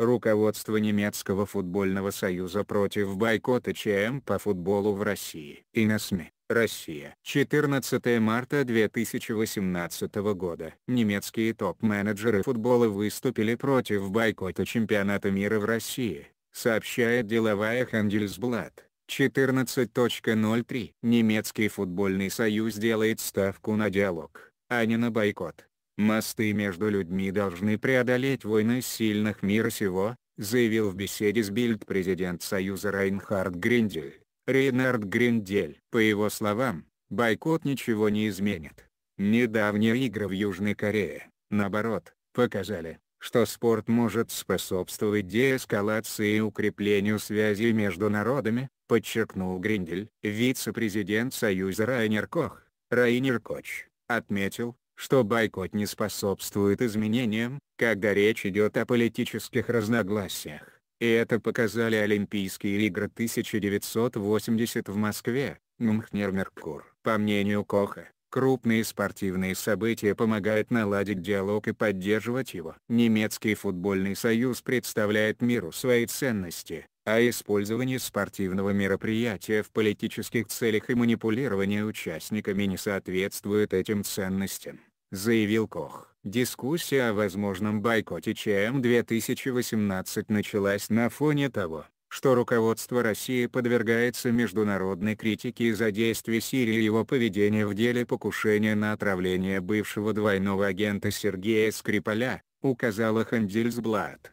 Руководство немецкого футбольного союза против бойкота ЧМ по футболу в России. И на СМИ. Россия. 14 марта 2018 года. Немецкие топ-менеджеры футбола выступили против бойкота чемпионата мира в России, сообщает деловая Handelsblatt. 14.03 Немецкий футбольный союз делает ставку на диалог, а не на бойкот. Мосты между людьми должны преодолеть войны сильных мира сего, заявил в беседе с Бильд президент Союза Райнхард Гриндель, Рейнард Гриндель. По его словам, бойкот ничего не изменит. Недавние игры в Южной Корее, наоборот, показали, что спорт может способствовать деэскалации и укреплению связей между народами, подчеркнул Гриндель. Вице-президент Союза Райнер Кох, Райнер Коч, отметил, что бойкот не способствует изменениям, когда речь идет о политических разногласиях. И это показали Олимпийские игры 1980 в Москве, Мюнхнер-Меркур. По мнению Коха, крупные спортивные события помогают наладить диалог и поддерживать его. Немецкий футбольный союз представляет миру свои ценности, а использование спортивного мероприятия в политических целях и манипулирование участниками не соответствует этим ценностям заявил Кох. Дискуссия о возможном бойкоте ЧМ 2018 началась на фоне того, что руководство России подвергается международной критике из-за действий Сирии и его поведения в деле покушения на отравление бывшего двойного агента Сергея Скрипаля, указала Хандельсблат.